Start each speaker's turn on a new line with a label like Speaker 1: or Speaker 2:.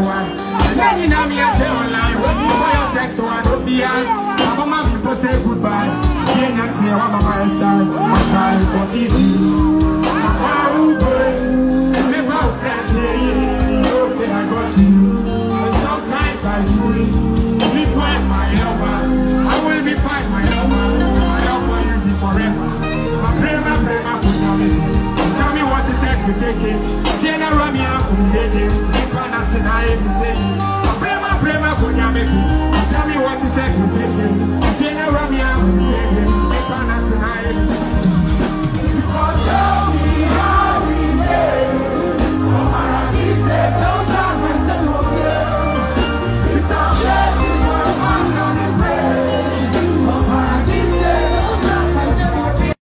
Speaker 1: me. And then you know me I tell online, waiting for your text so I don't be on. I'm on my people say goodbye. Yeah, next year I'm my style. My time for TV. Take it. General me. Sleep on us and I am same.